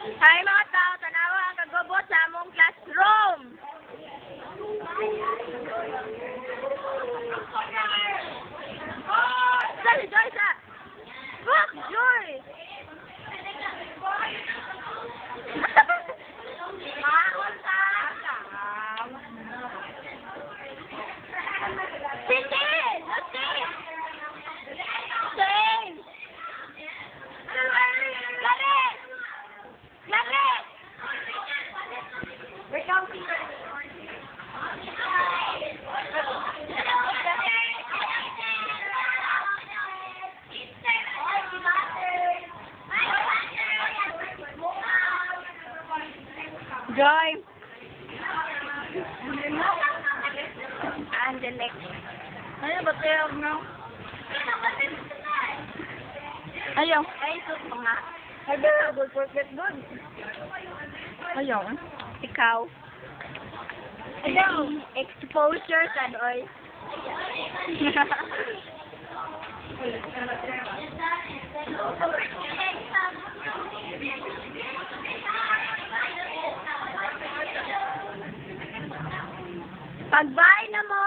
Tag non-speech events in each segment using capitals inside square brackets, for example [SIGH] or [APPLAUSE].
Hi mga tao, tanawa ang kagubot sa among classroom. Sorry, Joy, sa. Fuck, Joy. Joy. Angelic. Ano ba tayo, no? Ayaw. Ay, sus mo nga. Ay, good forget good. Ayaw. Ikaw. Ayaw. Exposure sa oil. [LAUGHS] Pagbay na mo!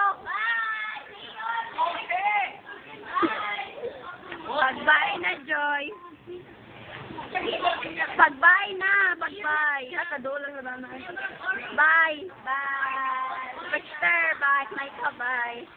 Pagbay na, Joy. Pagbay na, pagbay. Nakadulang na naman. Bye. Bye. Picture, bye. Ka, bye.